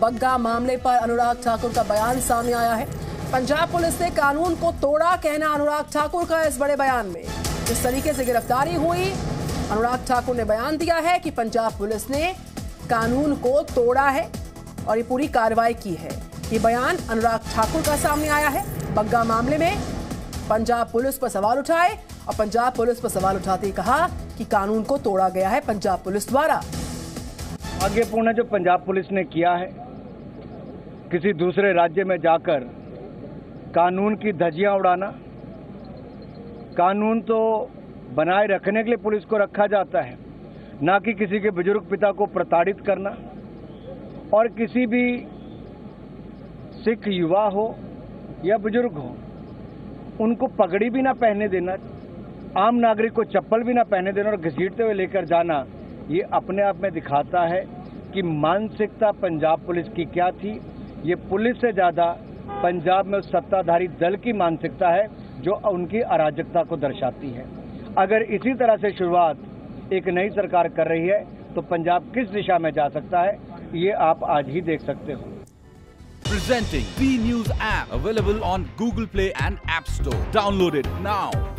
बग्गा मामले पर अनुराग ठाकुर का बयान सामने आया है। पंजाब पुलिस ने कानून को तोड़ा कहना अनुराग ठाकुर का इस बड़े बयान में। जिस तरीके से गिरफ्तारी हुई, अनुराग ठाकुर ने बयान दिया है कि पंजाब पुलिस ने कानून को तोड़ा है और ये पूरी कार्रवाई की है। ये बयान अनुराग ठाकुर का सामने आया है। बग्गा मामले में पंजाब पुलिस पर सवाल उठाए और पंजाब पुलिस पर सवाल उठाते कहा कि कानून को तोड़ा गया है पंजाब पुलिस द्वारा। भाग्यपूर्ण है जो पंजाब पुलिस ने किया है। किसी दूसरे राज्य में जाकर कानून की धजियाँ उड़ाना। कानून तो बनाए रखने के लिए पुलिस को रखा जाता है, ना कि किसी के बुज़ुर्ग पिता को प्रताड़ित करना। और किसी भी सिख युवा हो या बुज़ुर्ग हो, उनको पगड़ी भी ना पहने देना, आम नागरिक को चप्पल भी ना पहने देना और घसीटते हुए लेकर जाना। ये अपने आप में दिखाता है कि मानसिकता पंजाब पुलिस की क्या थी ये पुलिस से ज़्यादा पंजाब में सत्ताधारी दल की मानसिकता है, जो उनकी अराजकता को दर्शाती है अगर इसी तरह से शुरुआत एक नई सरकार कर रही है तो पंजाब किस दिशा में जा सकता है, ये आप आज ही देख सकते हो Presenting B News app, available on Google Play and App Store. Download.